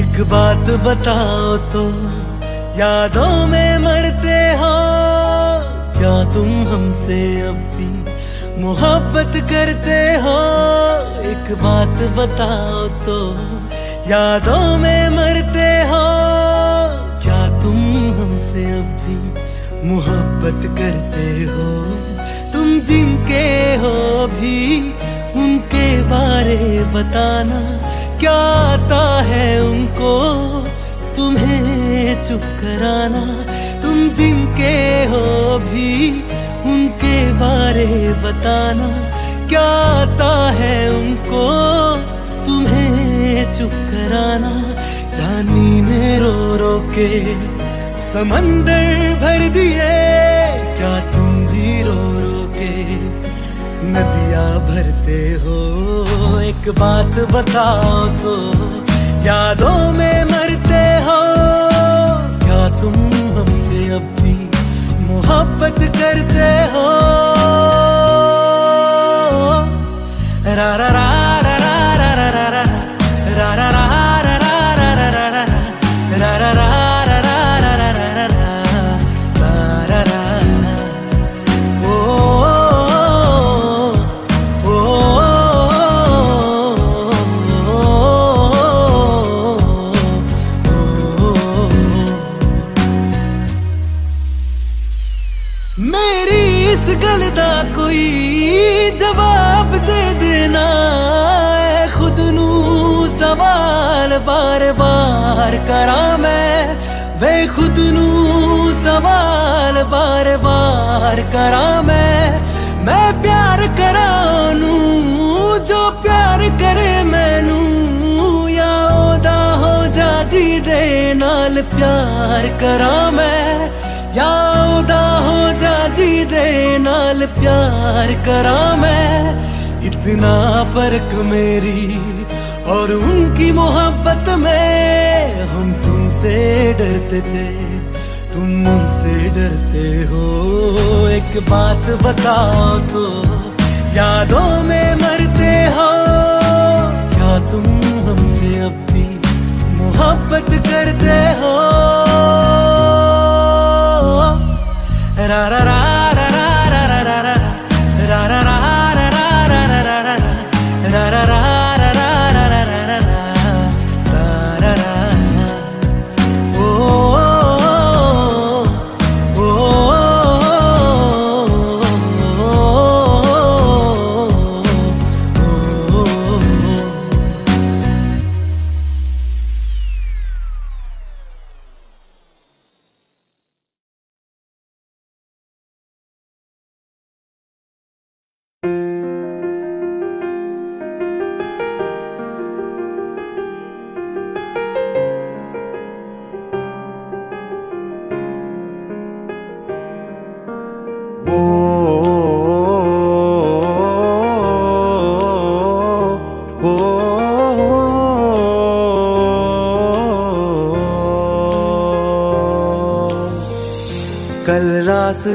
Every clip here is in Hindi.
एक बात बताओ तो यादों में तुम हमसे अब भी मोहब्बत करते हो। एक बात बताओ तो यादों में मरते हो। क्या तुम हमसे अब भी मोहब्बत करते हो? तुम जिनके हो भी उनके बारे बताना, क्या आता है उनको? तुम्हें चुप कराना, तुम जिनके हो भी उनके बारे बताना। क्या आता है उनको? तुम्हें चुप कराना। जानी ने रो रो के समंदर भर दिए। क्या तुम भी रो रो के नदिया भरते हो? एक बात बताओ तो यादों में मरते हो? क्या तुम भी मोहब्बत करते हो। रा रा रा। प्यार करा मैं, वे खुद सवाल बार बार करा मैं। मैं प्यार करा नू, जो प्यार करे मैनू, या हो जा जी दे नाल प्यार करा मैं। या हो जा जी दे नाल प्यार करा मैं। इतना फ़र्क मेरी और उनकी मोहब्बत में हम तुमसे डरते थे, तुम उनसे डरते हो। एक बात बताओ तो यादों में मरते हो। क्या तुम हमसे अब भी मोहब्बत करते हो? रा रा रा। i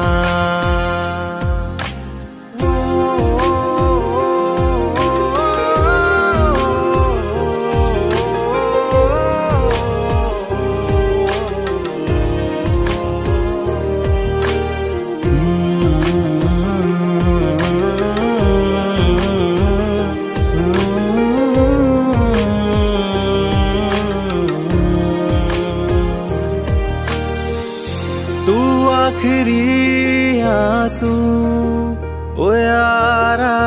आखिरी आँसू, ओ यारा,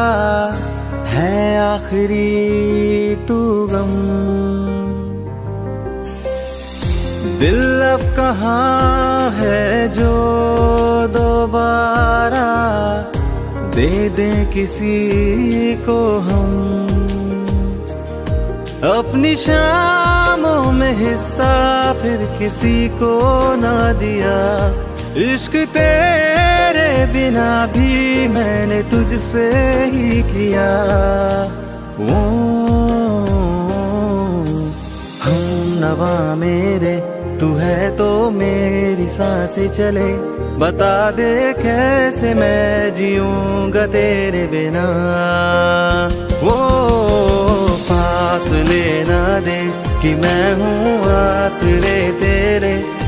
है आखिरी तू गम। दिल अब कहाँ है जो दोबारा, दे दे किसी को हम। अपनी शामों में हिस्सा फिर किसी को ना दिया। इश्क तेरे बिना भी मैंने तुझसे ही किया। ओ, हम नवा मेरे, तू है तो मेरी साँसें चले। बता दे कैसे मैं जीऊँगा तेरे बिना। वो पास लेना दे कि मैं हूँ आसरे तेरे।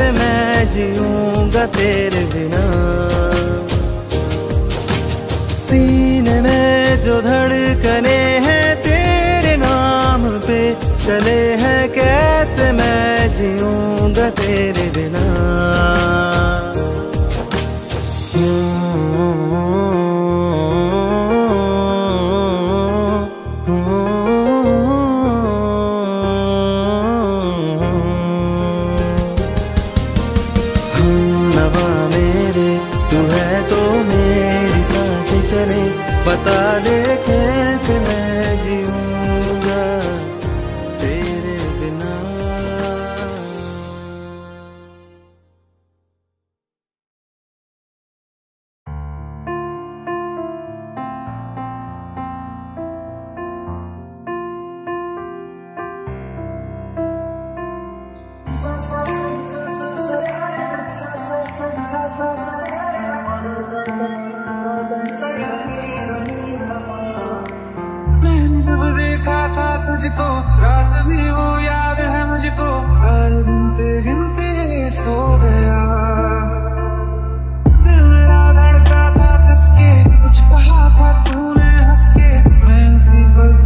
कैसे मैं जीऊँगा तेरे बिना। सीने में जो धड़कने हैं तेरे नाम पे, चले हैं कैसे मैं जीऊँगा तेरे बिना? मैंने जब देखा था तुझको, रात भी वो याद है मुझको हर गिनते गिनते सो गया। दिल मेरा था किसके, कुछ कहा था तूने हंस के, मैं उसी पर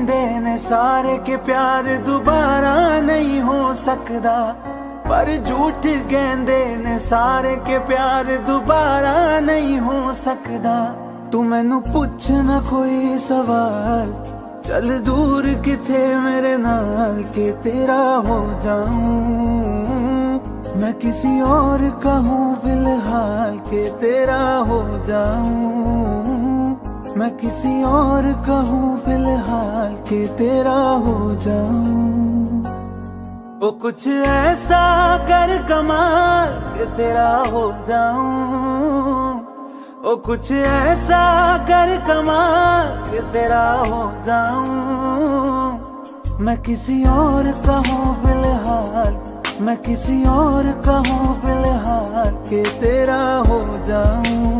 ਕਹਿੰਦੇ ਨੇ ਸਾਰੇ ਕਿ ਪਿਆਰ ਦੁਬਾਰਾ ਨਹੀਂ ਹੋ ਸਕਦਾ ਪਰ ਝੂਠ ਕਹਿੰਦੇ ਨੇ ਸਾਰੇ ਕਿ ਪਿਆਰ ਦੁਬਾਰਾ ਨਹੀਂ ਹੋ ਸਕਦਾ ਤੂੰ ਮੈਨੂੰ ਪੁੱਛ ਨਾ ਕੋਈ ਸਵਾਲ ਚੱਲ ਦੂਰ ਕਿਥੇ ਮੇਰੇ ਨਾਲ ਕਿ ਤੇਰਾ ਹੋ ਜਾਉਂ ਮੈਂ ਕਿਸੇ ਔਰ ਕਹੂੰ ਫਿਲਹਾਲ ਕਿ ਤੇਰਾ ਹੋ ਜਾਉਂ मैं किसी और कहूँ फ़िलहाल के तेरा हो जाऊँ। वो कुछ ऐसा कर कमाल के तेरा हो जाऊँ। ओ कुछ ऐसा कर कमाल के तेरा हो जाऊँ। मैं किसी और कहूँ फ़िलहाल। मैं किसी और कहूँ फ़िलहाल के तेरा हो जाऊँ।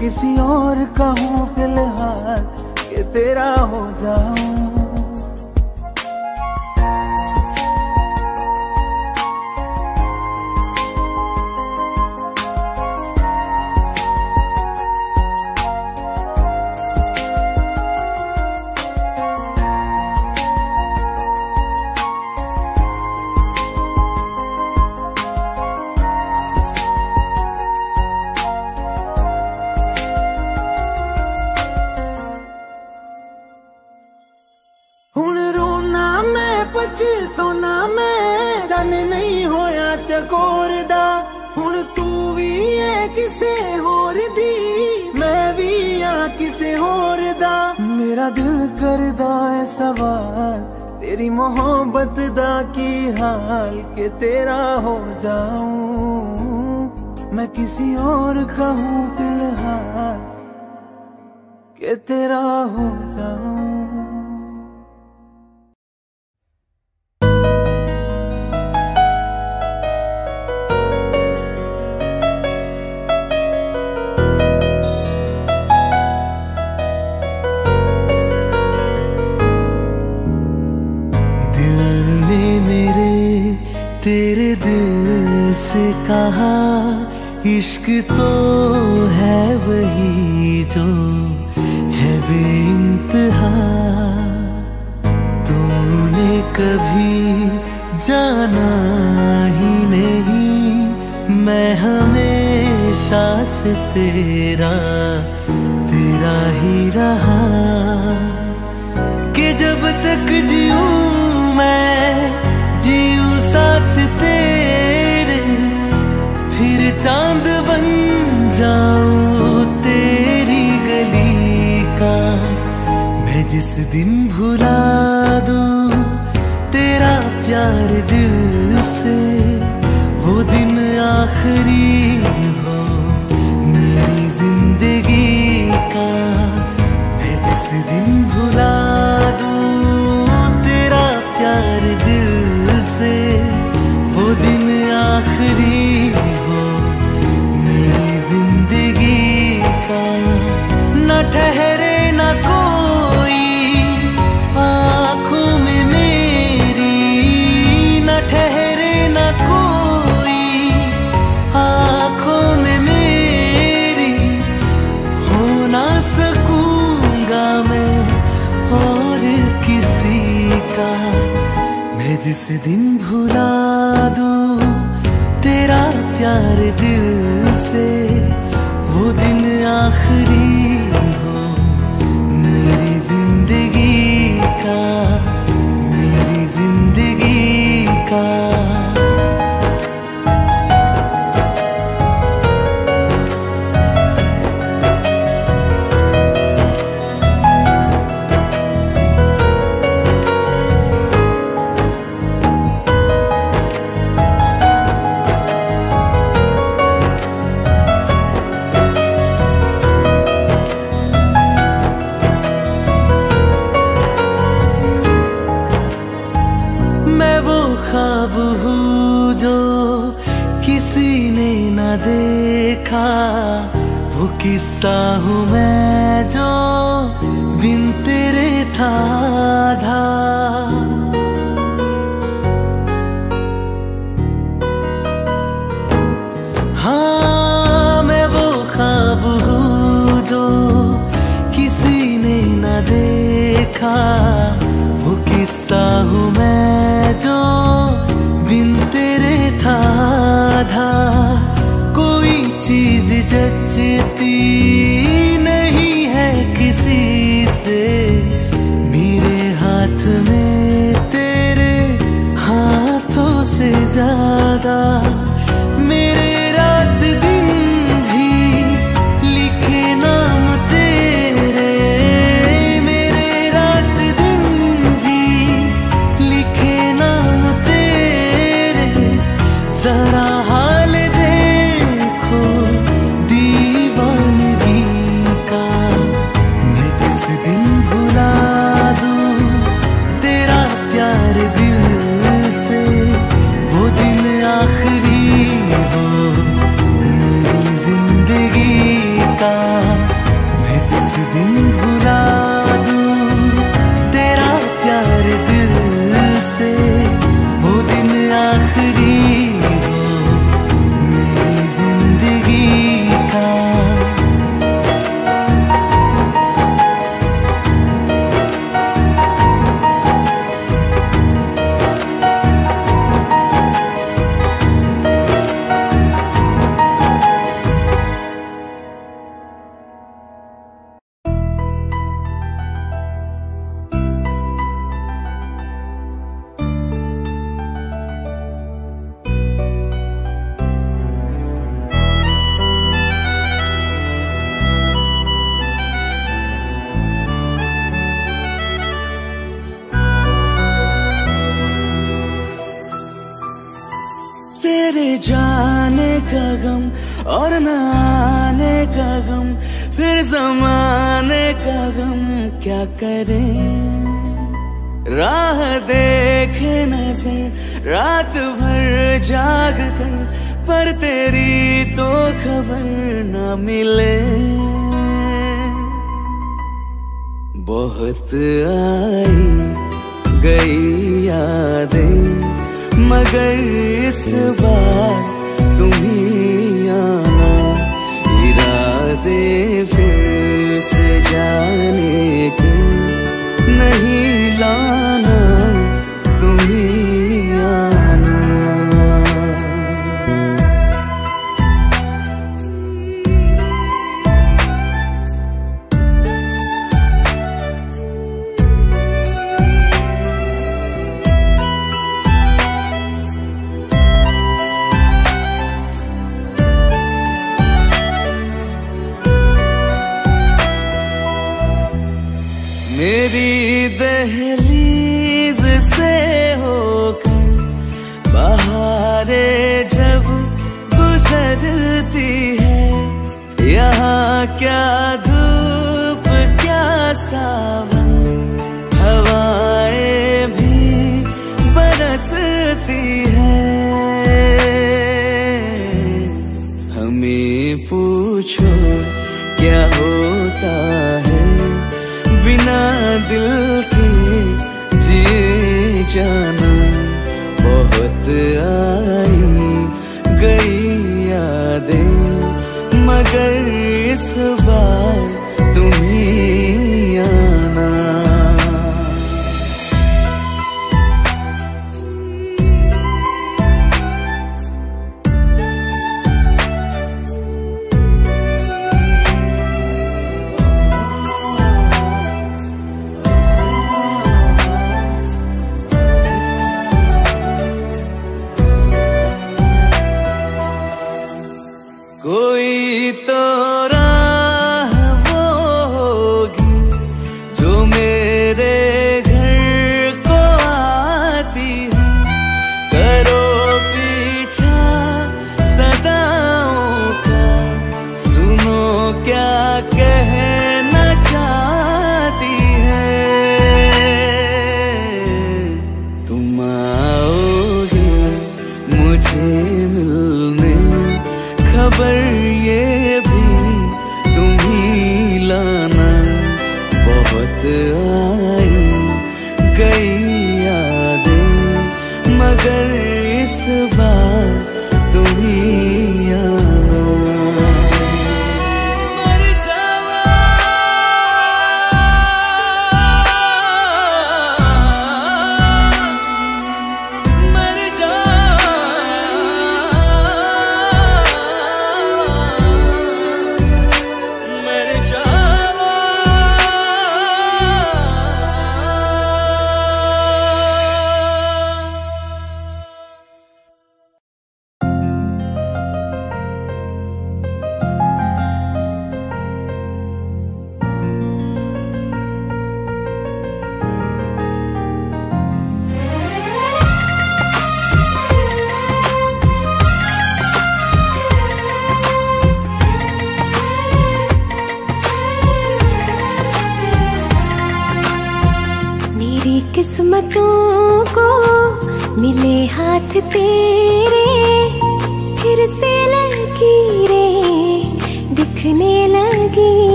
किसी और कहूँ फ़िलहाल के तेरा हो जाऊँ। है वही जो है बेइंतहा। तूने कभी जाना ही नहीं, मैं हमेशा से तेरा तेरा ही रहा। कि जब तक जीऊं मैं, जीऊं साथ तेरे, फिर चाँद जिस दिन भुला दूँ तेरा प्यार दिल से वो दिन आखिरी दिन भुला सा हूँ मैं जो बिन तेरे था था हाँ, मैं वो खाब जो किसी ने न देखा। वो किस्सा हूँ मैं जो बिन तेरे था था कोई चीज़ जचती 바다. अगर इस बार तुम्हें आना इरादे फिर से जाने के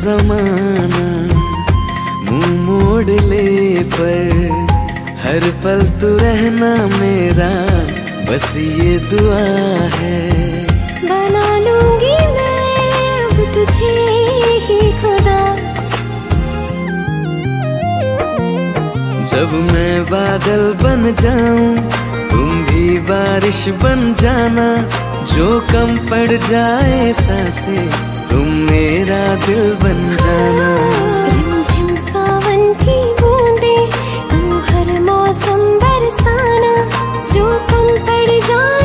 जमाना मुँह मोड़ ले पर। हर पल तू रहना मेरा बस ये दुआ है। बना लूँगी मैं अब तुझे ही खुदा। जब मैं बादल बन जाऊँ तुम भी बारिश बन जाना। जो कम पड़ जाए साँसें तुम मेरा दिल बन जाना। रिमझिम सावन हर मौसम बरसाना जो तुम पड़ जाना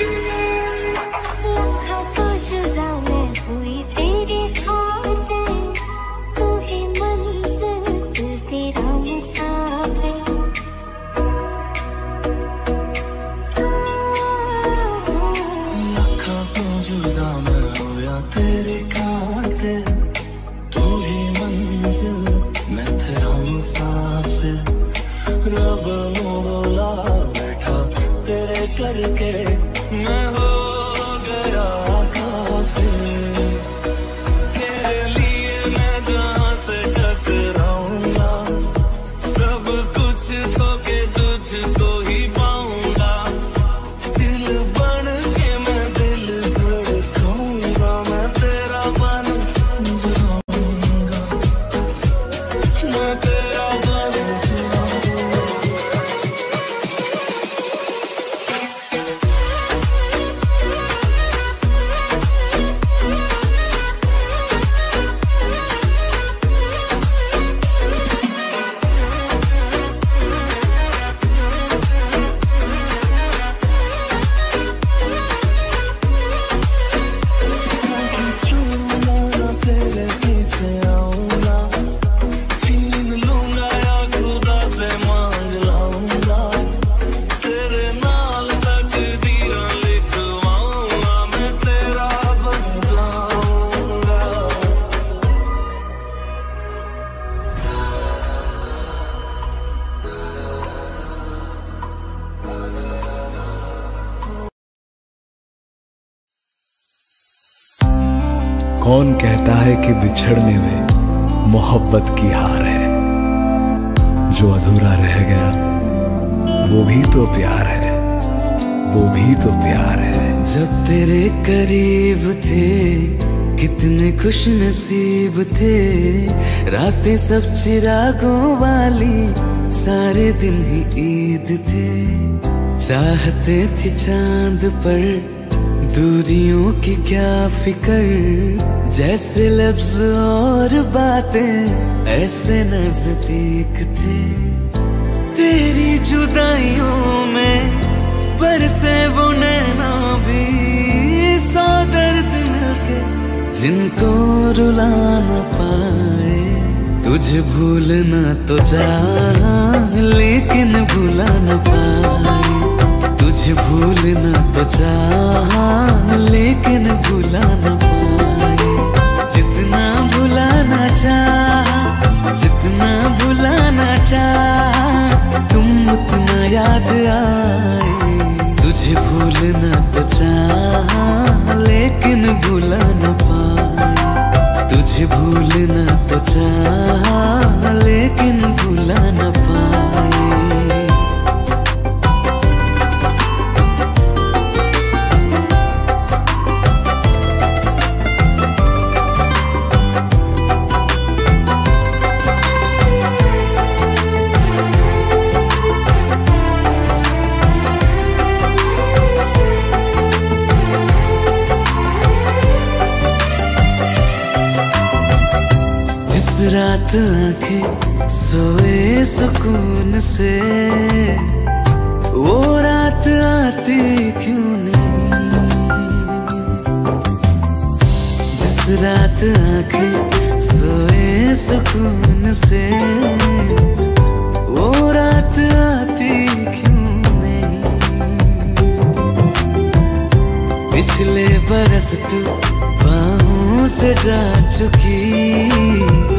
था कि बिछड़ने में मोहब्बत की हार है। जो अधूरा रह गया, वो भी तो प्यार है। वो भी तो प्यार है। जब तेरे करीब थे, कितने खुश नसीब थे। रातें सब चिरागों वाली, सारे दिन ही ईद थे। चाहते थे चाँद पर दूरियों की क्या फिकर? जैसे लफ्ज और बातें, ऐसे नज़दीक थे। तेरी जुदाइयों में बरसे वो नैना भी, सौ दर्द मिलके जिनको रुला न पाए। तुझे भूलना तो जा, लेकिन भुला न पाए। तुझे भूलना तो जा लेकिन भुला न पाए। जितना भुलाना चाह, जितना भुलाना चाह, तुम उतना याद आए। तुझे भूलना तो चाह, लेकिन भुला न पाए। तुझे भूलना तो चाह, लेकिन भुला न पाए। आँखें सोए सुकून से। वो रात आती क्यों नहीं? जिस रात आँखें सोए सुकून से। वो रात आती क्यों नहीं? पिछले बरस तू बाहों से जा चुकी।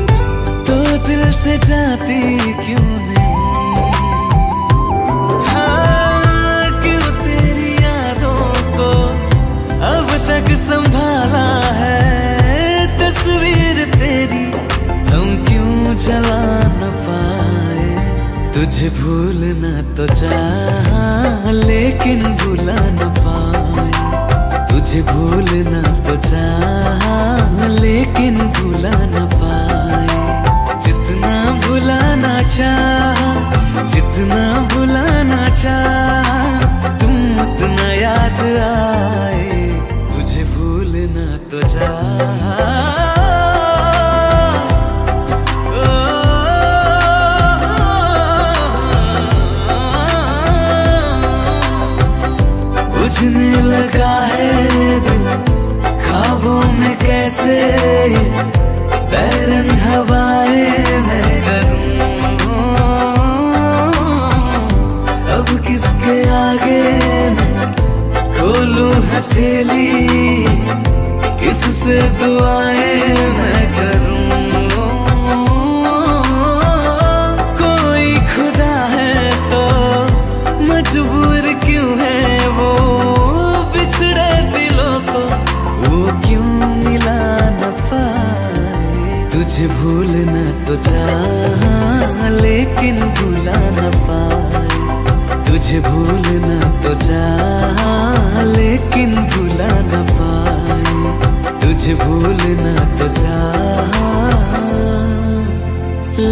दिल से जाती क्यों नहीं? हाँ, क्यों तेरी यादों को अब तक संभाला है? तस्वीर तेरी हम क्यों जला न पाए? तुझे भूलना तो चाह लेकिन भुला न पाए। तुझे भूलना तो चाह लेकिन भुला न पाए। भुलाना चाह जितना भुलाना चाह तुम उतना याद आए मुझे भूलना तो चाह। किस किससे दुआएँ मैं करूँ। कोई खुदा है तो मजबूर क्यों है वो? बिछड़े दिलों को वो क्यों मिला न पाए? तुझे भूलना तो चाह लेकिन भूला न पाए। तुझे भूलना तो जा लेकिन भूला न पाए। तुझे भूलना तो जा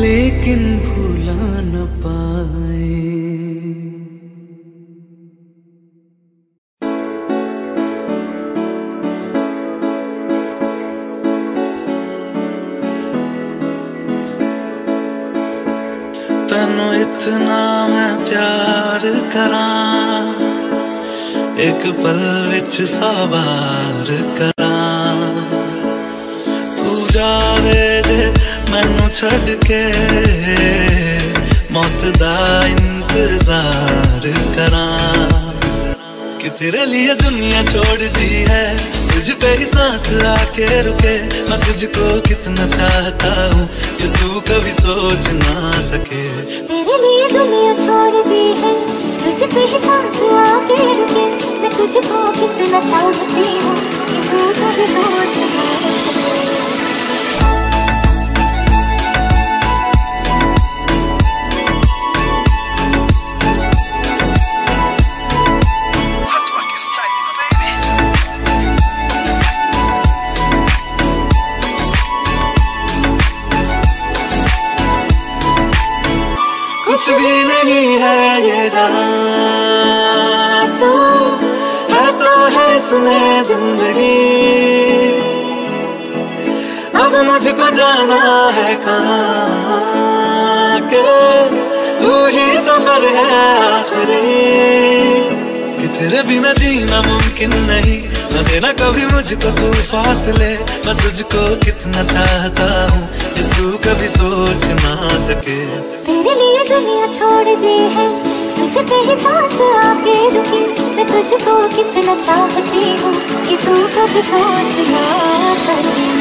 लेकिन कुछ सवार करा। तू जावे दे मैनू छड़ के। मौत का इंतज़ार करा। कि तेरे लिए दुनिया छोड़ दी है, तुझ पे ही सांस आके रुके। मैं तुझको कितना चाहता हूँ कि तू कभी सोच ना सके। तेरे लिए दुनिया छोड़ दी है, तुझ पे ही सांस आके रुके। मैं तुझको कितना चाहती हूँ तू कभी सोच सुने ज़िंदगी। अब मुझको जाना है कहाँ के? तू ही सफ़र है आखिरी। तेरे बिना जीना मुमकिन नहीं। न देना कभी मुझको तू फासले मैं तुझको कितना चाहता हूँ तू कभी सोच ना सके। तेरे लिए दुनिया छोड़ दी है। तुझ पे ही सांस आके रुकी, मैं तुझको कितना चाहती हूँ कि तू कभी सोच ना सके।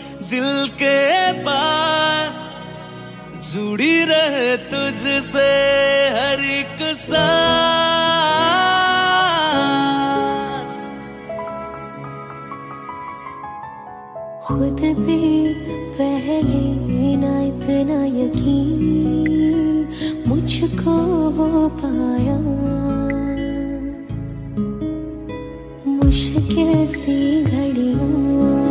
दिल के पास जुड़ी रहे तुझसे हर एक सांस। खुद भी पहले ना इतना यकीन मुझको हो पाया। मुश्किल सी घड़ियाँ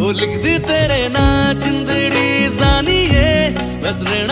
को दी तेरे ना मैं रहूँ है। बस ਉਹ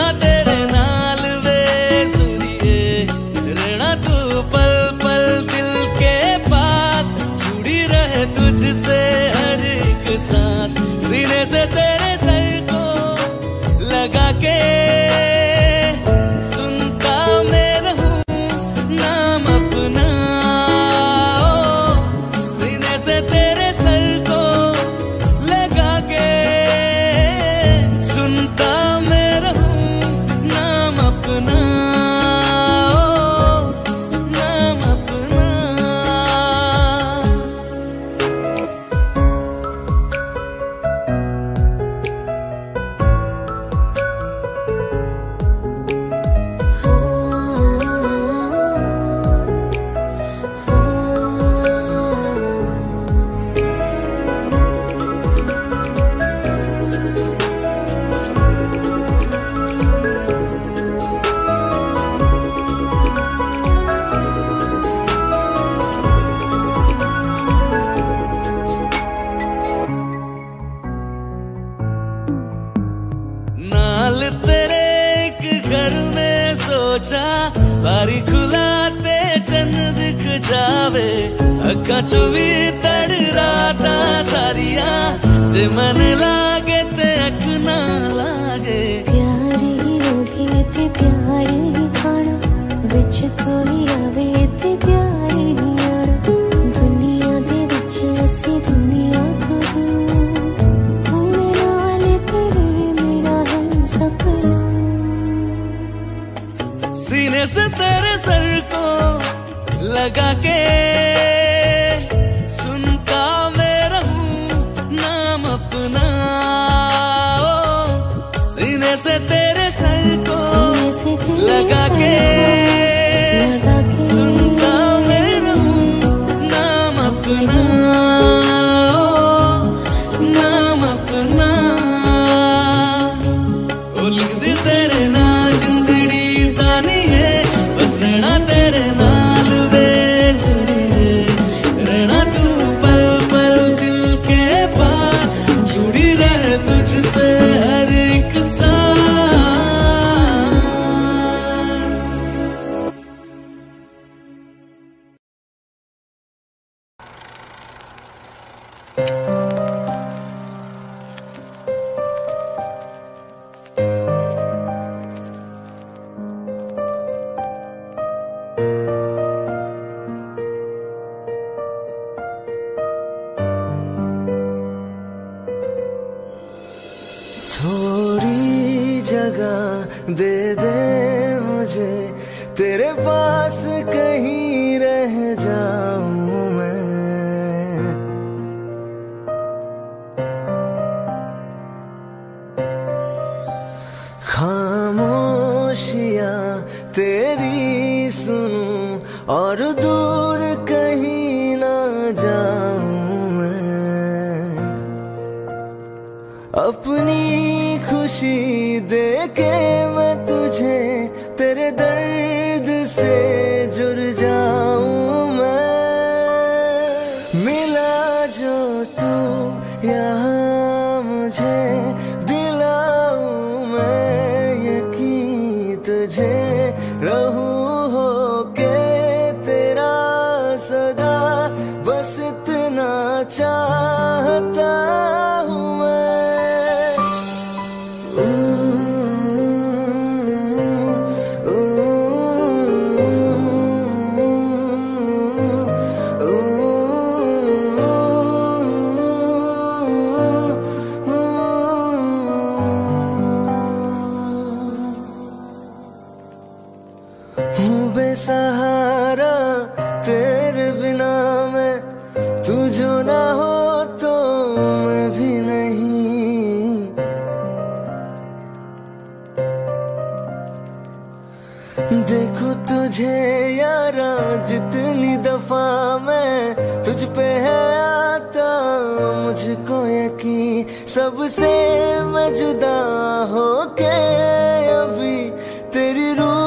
तेरी रूह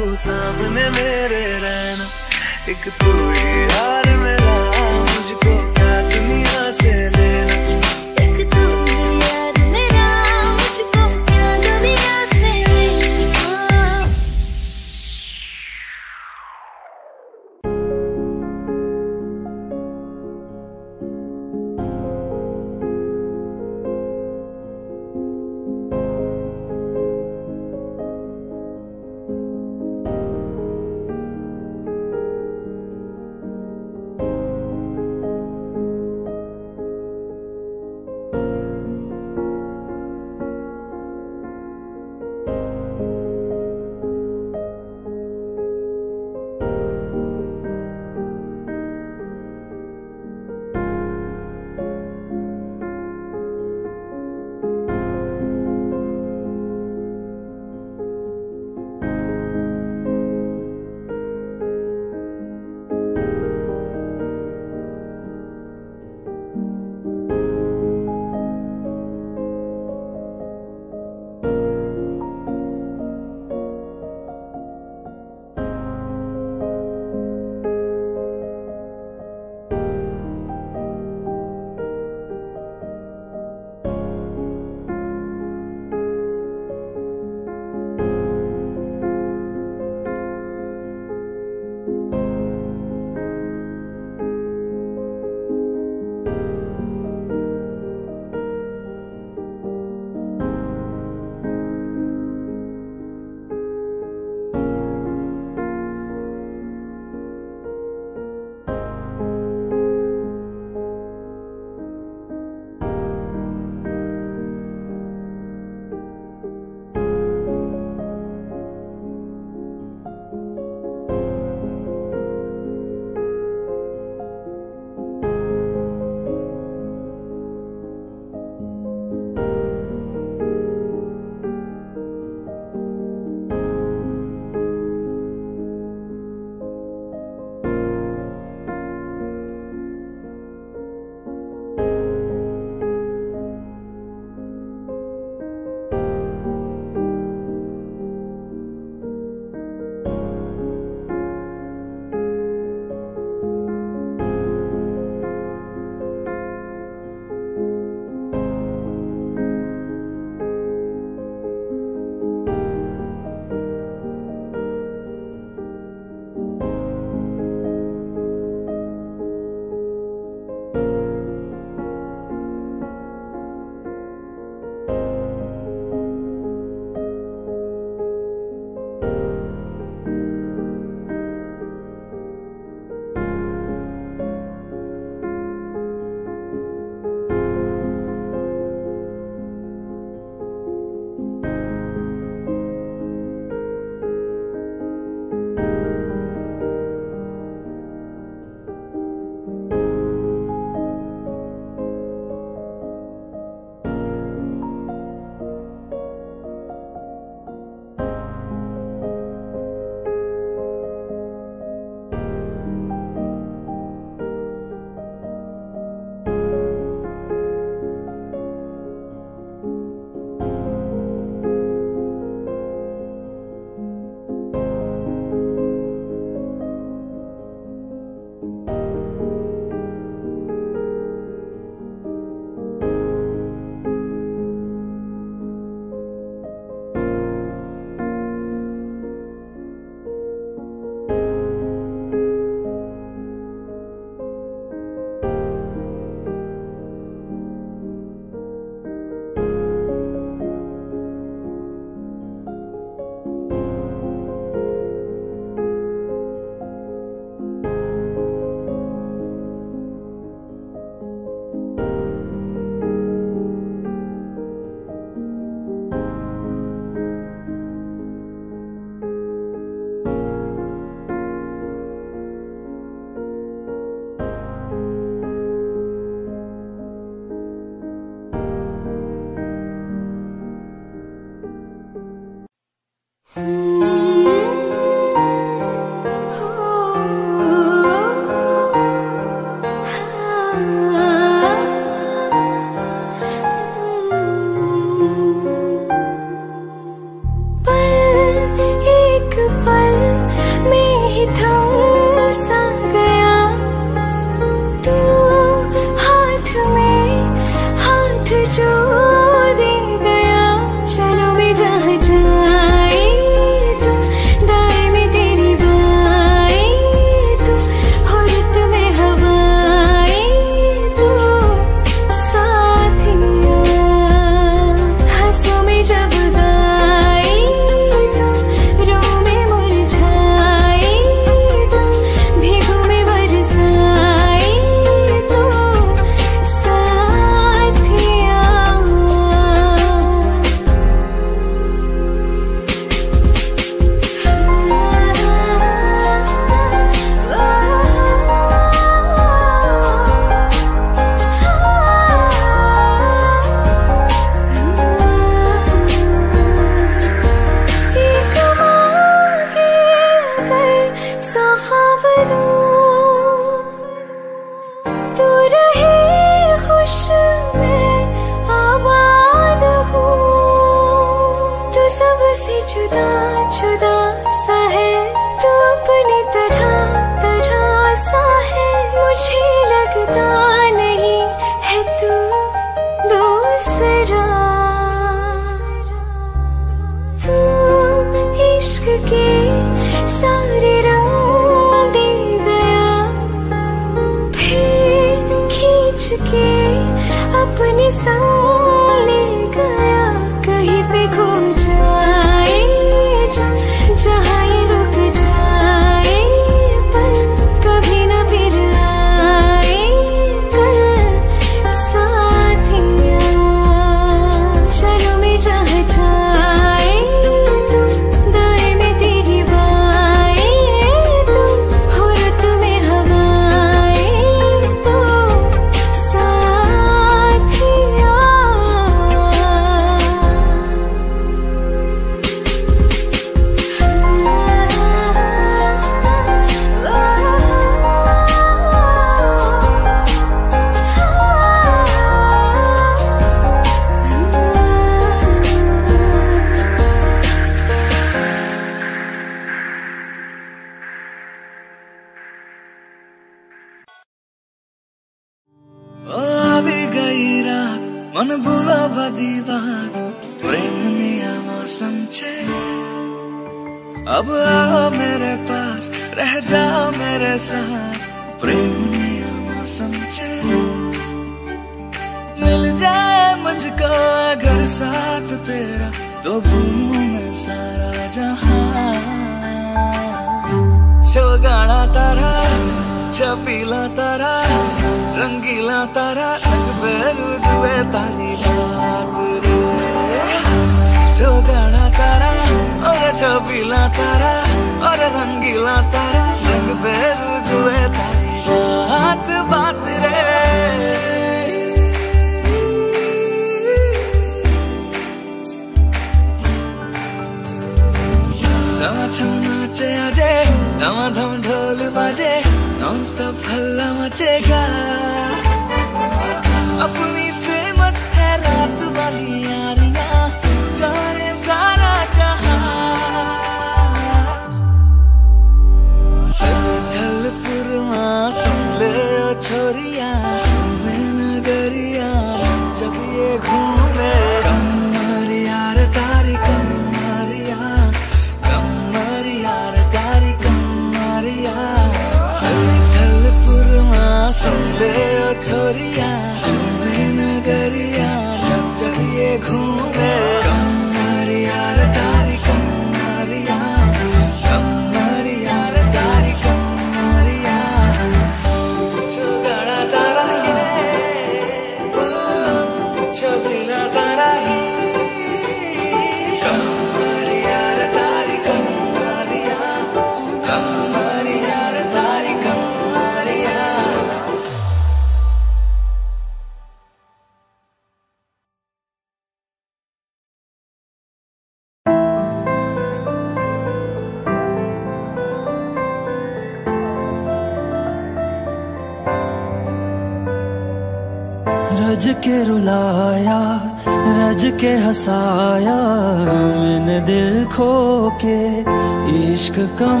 come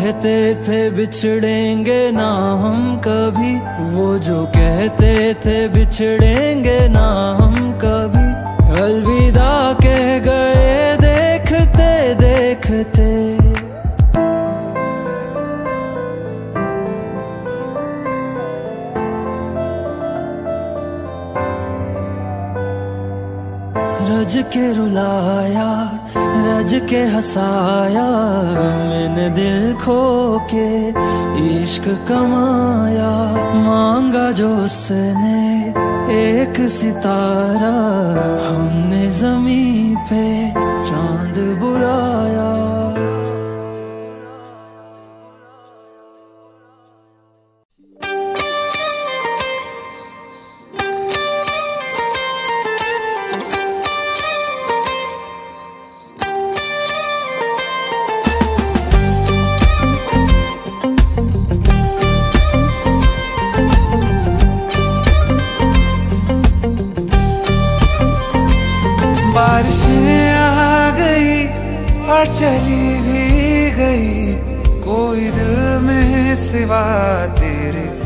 कहते थे बिछड़ेंगे ना हम कभी। वो जो कहते थे बिछड़ेंगे ना हम कभी। अलविदा कह गए देखते देखते। रज के रुलाया रज के हसाया, मैंने दिल खो के इश्क कमाया। मांगा जो उसने एक सितारा, हमने जमी पे चाँद बुलाया। सिवा तेरे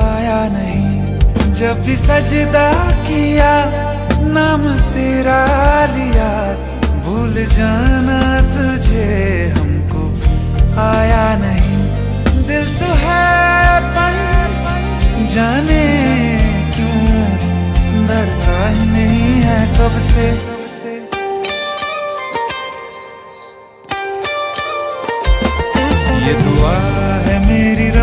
आया नहीं। जब भी सजदा किया, नाम तेरा लिया। भूल जाना तुझे हमको, आया नहीं। दिल तो है पर जाने क्यों? ही नहीं है कब से। ये दुआ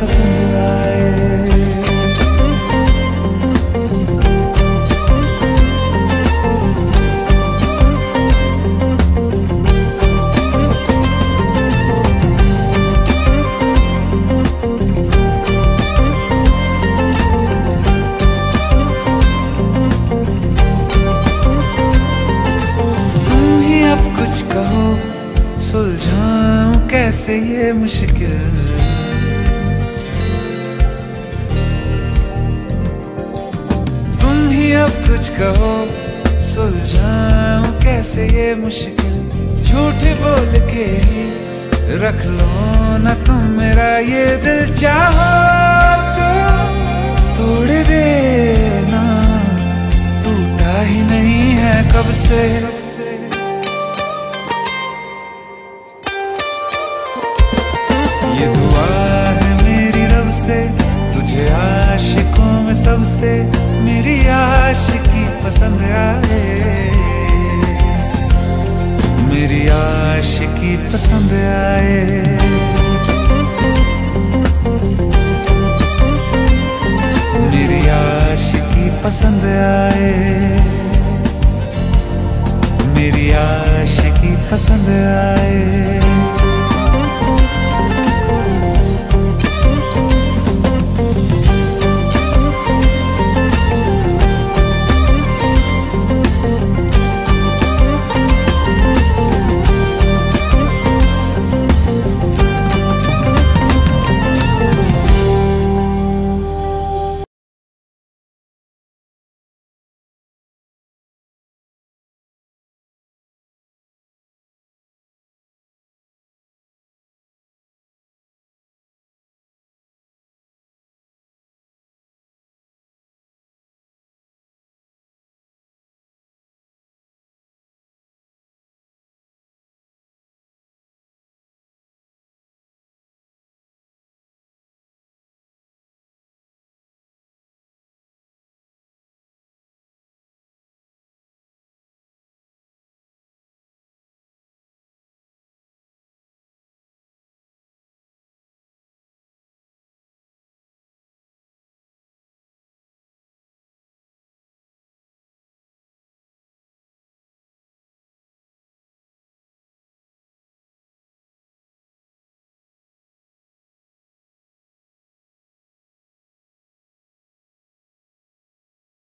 पसंद आए कुछ कहो सुलझाऊं कैसे ये मुश्किल? अब कुछ कहो, सुलझाऊं कैसे ये मुश्किल? झूठ बोल के रख लो न तुम मेरा ये दिल चाहो। तो तोड़ देना, टूटा ही नहीं है कब से। ये दुआ है मेरी रब से, तुझे आशिकों में सबसे मेरी आशिकी पसंद आए। मेरी आशिकी पसंद आए। मेरी आशिकी पसंद आए। मेरी आशिकी पसंद आए।